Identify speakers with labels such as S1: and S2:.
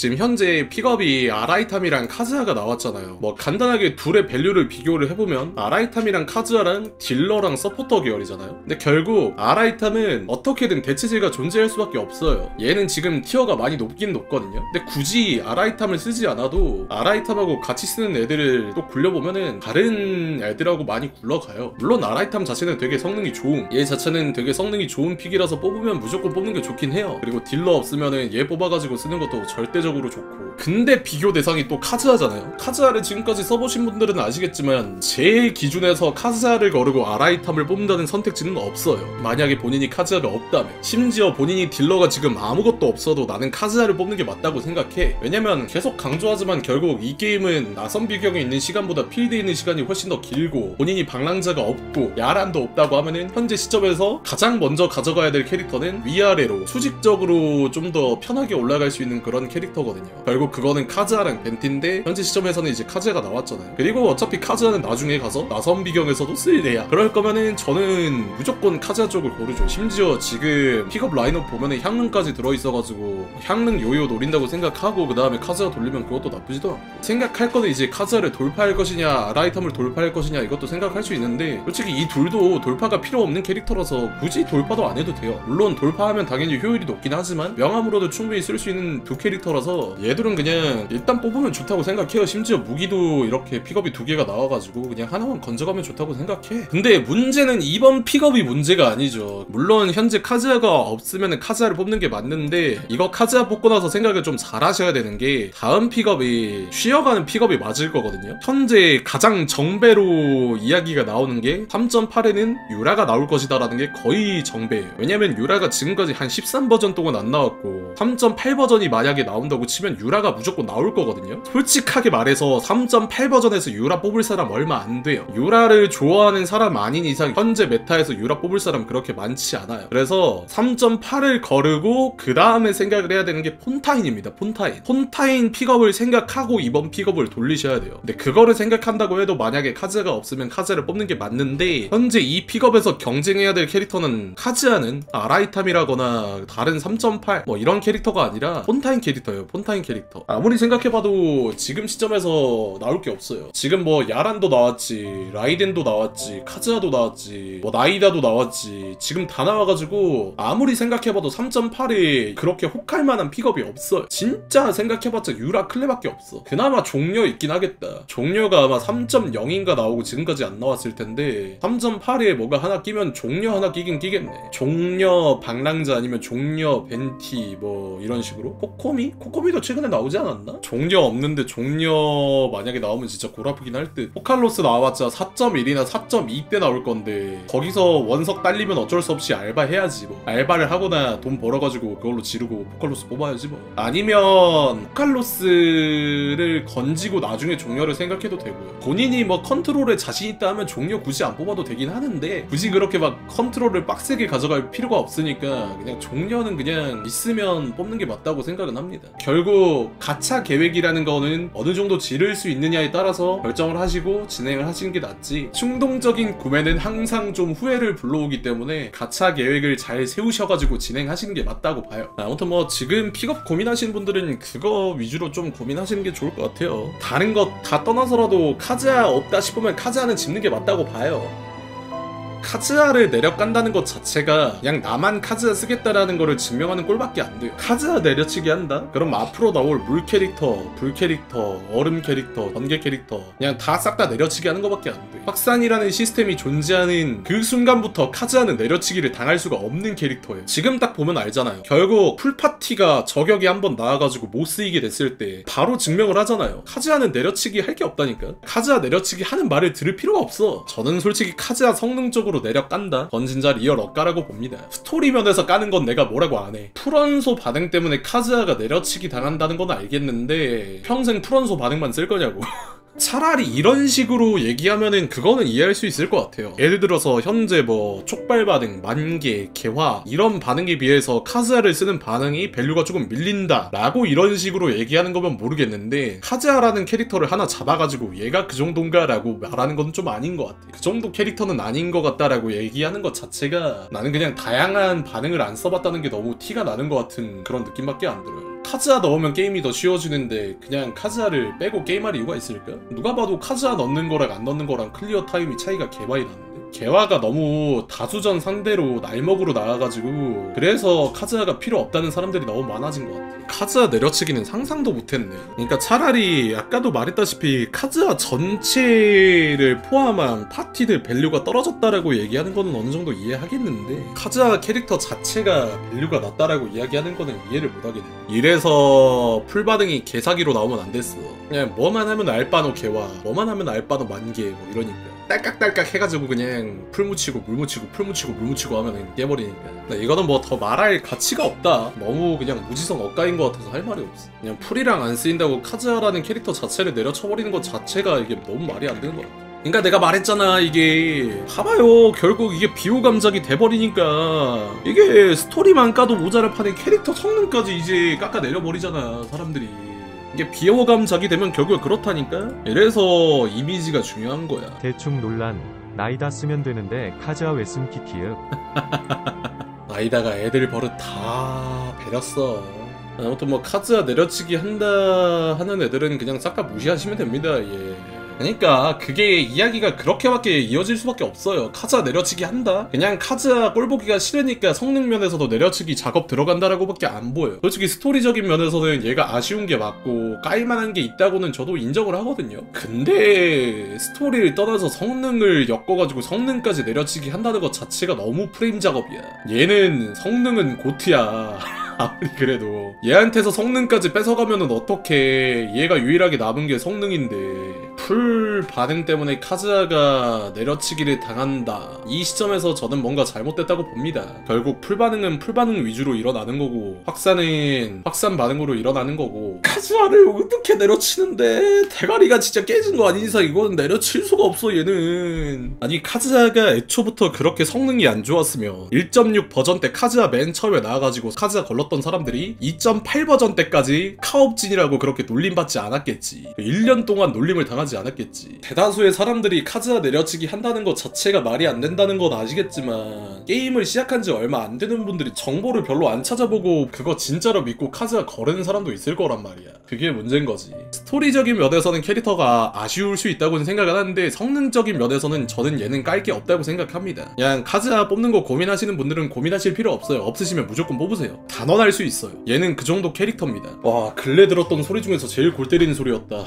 S1: 지금 현재 픽업이 알하이탐이랑 카즈하가 나왔잖아요. 뭐 간단하게 둘의 value를 비교를 해보면 알하이탐이랑 카즈하랑 딜러랑 서포터 계열이잖아요. 근데 결국 알하이탐은 어떻게든 대체제가 존재할 수밖에 없어요. 얘는 지금 tier가 많이 높긴 높거든요. 근데 굳이 알하이탐을 쓰지 않아도 알하이탐하고 같이 쓰는 애들을 또 굴려보면은 다른 애들하고 많이 굴러가요. 물론 알하이탐 자체는 되게 성능이 좋은 얘 자체는 되게 성능이 좋은 pick이라서 뽑으면 무조건 뽑는 게 좋긴 해요. 그리고 딜러 없으면은 얘 뽑아가지고 쓰는 것도 절대적으로 좋고. 근데 비교 대상이 또 카즈하잖아요. 카즈하를 지금까지 써보신 분들은 아시겠지만 제 기준에서 카즈하를 거르고 알하이탐을 뽑는다는 선택지는 없어요. 만약에 본인이 카즈하가 없다면 심지어 본인이 딜러가 지금 아무것도 없어도 나는 카즈하를 뽑는 게 맞다고 생각해. 왜냐면 계속 강조하지만 결국 이 게임은 나선 비경에 있는 시간보다 필드에 있는 시간이 훨씬 더 길고 본인이 방랑자가 없고 야란도 없다고 하면은 현재 시점에서 가장 먼저 가져가야 될 캐릭터는 위아래로 수직적으로 좀 더 편하게 올라갈 수 있는 그런 캐릭터 거든요. 결국 그거는 카즈하랑 벤티인데 현재 시점에서는 이제 카즈하가 나왔잖아요. 그리고 어차피 카즈하는 나중에 가서 나선 비경에서도 쓸 애야. 그럴 거면은 저는 무조건 카즈하 쪽을 고르죠. 심지어 지금 픽업 라인업 보면은 향릉까지 들어있어가지고 향릉 요요 노린다고 생각하고 그 다음에 카즈하 돌리면 그것도 나쁘지도 않고 생각할 거는 이제 카즈하를 돌파할 것이냐 알하이탐을 돌파할 것이냐 이것도 생각할 수 있는데 솔직히 이 둘도 돌파가 필요 없는 캐릭터라서 굳이 돌파도 안 해도 돼요. 물론 돌파하면 당연히 효율이 높긴 하지만 명함으로도 충분히 쓸 수 있는 두 캐릭터라서 얘들은 그냥 일단 뽑으면 좋다고 생각해요. 심지어 무기도 이렇게 픽업이 두 개가 나와가지고 그냥 하나만 건져가면 좋다고 생각해. 근데 문제는 이번 픽업이 문제가 아니죠. 물론 현재 카즈하가 없으면 카즈하를 뽑는 게 맞는데 이거 카즈하 뽑고 나서 생각을 좀 잘하셔야 되는 게 다음 픽업이 쉬어가는 픽업이 맞을 거거든요. 현재 가장 정배로 이야기가 나오는 게 3.8에는 유라가 나올 것이다 라는 게 거의 정배예요. 왜냐면 유라가 지금까지 한 13버전 동안 안 나왔고 3.8 버전이 만약에 나온 다고 치면 유라가 무조건 나올 거거든요. 솔직하게 말해서 3.8 버전에서 유라 뽑을 사람 얼마 안 돼요. 유라를 좋아하는 사람 아닌 이상 현재 meta에서 유라 뽑을 사람 그렇게 많지 않아요. 그래서 3.8을 거르고 그 다음에 생각을 해야 되는 게 폰타인입니다. 폰타인. 폰타인 픽업을 생각하고 이번 픽업을 돌리셔야 돼요. 근데 그거를 생각한다고 해도 만약에 카즈하가 없으면 카즈하를 뽑는 게 맞는데 현재 이 픽업에서 경쟁해야 될 캐릭터는 카즈하는 알하이탐이라거나 다른 3.8 뭐 이런 캐릭터가 아니라 폰타인 캐릭터예요. 폰타인 캐릭터. 아무리 생각해봐도 지금 시점에서 나올 게 없어요. 지금 뭐 야란도 나왔지, 라이덴도 나왔지, 카즈하도 나왔지, 뭐 나히다도 나왔지. 지금 다 나와가지고 아무리 생각해봐도 3.8이 그렇게 혹할 만한 픽업이 없어요. 진짜 생각해봤자 유라 클레밖에 없어. 그나마 종려 있긴 하겠다. 종려가 아마 3.0인가 나오고 지금까지 안 나왔을 텐데 3.8에 뭐가 하나 끼면 종려 하나 끼긴 끼겠네. 종려 방랑자 아니면 종려 벤티 뭐 이런 식으로 코코미? 코코미도 최근에 나오지 않았나? 종려 없는데 종려 만약에 나오면 진짜 골 아프긴 할 듯. 포칼로스 나와봤자 4.1이나 4.2때 나올 건데 거기서 원석 딸리면 어쩔 수 없이 알바 해야지 뭐. 알바를 하거나 돈 벌어가지고 그걸로 지르고 포칼로스 뽑아야지 뭐. 아니면 포칼로스를 건지고 나중에 종려를 생각해도 되고요. 본인이 뭐 컨트롤에 자신 있다 하면 종려 굳이 안 뽑아도 되긴 하는데 굳이 그렇게 막 컨트롤을 빡세게 가져갈 필요가 없으니까 그냥 종료는 그냥 있으면 뽑는 게 맞다고 생각은 합니다. 결국 가차 계획이라는 거는 어느 정도 지를 수 있느냐에 따라서 결정을 하시고 진행을 하시는 게 낫지 충동적인 구매는 항상 좀 후회를 불러오기 때문에 가차 계획을 잘 세우셔가지고 진행하시는 게 맞다고 봐요. 아무튼 뭐 지금 픽업 고민하시는 분들은 그거 위주로 좀 고민하시는 게 좋을 것 같아요. 다른 거다 떠나서라도 카즈아 없다 싶으면 카즈아는 집는 게 맞다고 봐요. 카즈하를 내려깐다는 것 자체가 그냥 나만 카즈하 쓰겠다라는 거를 증명하는 꼴밖에 안 돼요. 카즈하 내려치기 한다? 그럼 앞으로 나올 물 캐릭터, 불 캐릭터, 얼음 캐릭터, 번개 캐릭터 그냥 다 싹 다 내려치기 하는 것밖에 안 돼. 확산이라는 시스템이 존재하는 그 순간부터 카즈하는 내려치기를 당할 수가 없는 캐릭터예요. 지금 딱 보면 알잖아요. 결국 풀파티가 저격이 한번 나와가지고 못 쓰이게 됐을 때 바로 증명을 하잖아요. 카즈하는 내려치기 할 게 없다니까. 카즈하 내려치기 하는 말을 들을 필요가 없어. 저는 솔직히 카즈하 성능적으로 쪽으로 내려깐다. 그건 진짜 real 억가라고 봅니다. 스토리 면에서 까는 건 내가 뭐라고 안해. 풀원소 반응 때문에 카즈하가 내려치기 당한다는 건 알겠는데 평생 풀원소 반응만 쓸 거냐고 차라리 이런 식으로 얘기하면은 그거는 이해할 수 있을 것 같아요. 예를 들어서 현재 뭐 촉발 반응, 만개, 개화 이런 반응에 비해서 카즈하를 쓰는 반응이 value가 조금 밀린다 라고 이런 식으로 얘기하는 거면 모르겠는데 카즈하라는 캐릭터를 하나 잡아가지고 얘가 그 정도인가 라고 말하는 건 좀 아닌 것 같아. 그 정도 캐릭터는 아닌 것 같다라고 얘기하는 것 자체가 나는 그냥 다양한 반응을 안 써봤다는 게 너무 티가 나는 것 같은 그런 느낌밖에 안 들어요. 카즈하 넣으면 게임이 더 쉬워지는데 그냥 카즈하를 빼고 게임할 이유가 있을까? 누가 봐도 카즈하 넣는 거랑 안 넣는 거랑 clear time이 차이가 개 많이 나는데 개화가 너무 다수전 상대로 날먹으로 나와가지고 그래서 카즈하가 필요 없다는 사람들이 너무 많아진 것 같아 카즈하 내려치기는 상상도 못했네 그러니까 차라리 아까도 말했다시피 카즈하 전체를 포함한 파티들 value가 떨어졌다라고 얘기하는 거는 어느 정도 이해하겠는데 카즈하 캐릭터 자체가 value가 낮다라고 이야기하는 거는 이해를 못하겠네 이래서 풀 반응이 개사기로 나오면 안 됐어. 그냥 뭐만 하면 알빠노 개화 뭐만 하면 알빠노 만개 뭐 이러니까 딸깍딸깍 해가지고 그냥 풀 묻히고 물 묻히고 풀 묻히고 물 묻히고 하면 깨버리니까 이거는 뭐 더 말할 가치가 없다. 너무 그냥 무지성 억가인 것 같아서 할 말이 없어. 그냥 풀이랑 안 쓰인다고 카즈하라는 캐릭터 자체를 내려쳐버리는 것 자체가 이게 너무 말이 안 되는 것 같아. 그러니까 내가 말했잖아 이게. 봐봐요. 결국 이게 비호감작이 돼버리니까. 이게 스토리만 까도 모자를 파는 캐릭터 성능까지 이제 깎아내려버리잖아 사람들이 이게 비호감 작이 되면 결국 그렇다니까 이래서 이미지가 중요한 거야
S2: 대충 논란. 나이다 쓰면 되는데 카즈아 왜쓴 키키읍.
S1: 아이다가 애들 버릇 다 배렸어. 아무튼 뭐 카즈아 내려치기 한다 하는 애들은 그냥 싹 다 무시하시면 됩니다. 예. 그러니까 그게 이야기가 그렇게밖에 이어질 수밖에 없어요. 카즈아 내려치기 한다? 그냥 카즈아 꼴보기가 싫으니까 성능 면에서도 내려치기 작업 들어간다라고밖에 안 보여요. 솔직히 스토리적인 면에서는 얘가 아쉬운 게 맞고 까일만한 게 있다고는 저도 인정을 하거든요. 근데 스토리를 떠나서 성능을 엮어가지고 성능까지 내려치기 한다는 것 자체가 너무 프레임 작업이야. 얘는 성능은 고트야. 아무리 그래도 얘한테서 성능까지 뺏어가면은 어떻게 얘가 유일하게 남은 게 성능인데 풀 반응 때문에 카즈하가 내려치기를 당한다. 이 시점에서 저는 뭔가 잘못됐다고 봅니다. 결국 풀 반응은 풀 반응 위주로 일어나는 거고 확산은 확산 반응으로 일어나는 거고. 카즈하를 어떻게 내려치는데? 대가리가 진짜 깨진 거 아닌 이상 이거는 내려칠 수가 없어 얘는. 아니 카즈하가 애초부터 그렇게 성능이 안 좋았으면 1.6 버전 때 카즈하 맨 처음에 나와가지고 카즈하 걸렀던 사람들이 2.8 버전 때까지 카없찐이라고 그렇게 놀림받지 않았겠지. 1년 동안 놀림을 당하지 않았겠지. 대다수의 사람들이 카즈하 내려치기 한다는 것 자체가 말이 안 된다는 건 아시겠지만 게임을 시작한 지 얼마 안 되는 분들이 정보를 별로 안 찾아보고 그거 진짜로 믿고 카즈하 거르는 사람도 있을 거란 말이야. 그게 문제인 거지. 스토리적인 면에서는 캐릭터가 아쉬울 수 있다고는 생각을 하는데 성능적인 면에서는 저는 얘는 깔 게 없다고 생각합니다. 그냥 카즈아 뽑는 거 고민하시는 분들은 고민하실 필요 없어요. 없으시면 무조건 뽑으세요. 단언할 수 있어요. 얘는 그 정도 캐릭터입니다. 와 근래 들었던 소리 중에서 제일 골 때리는 소리였다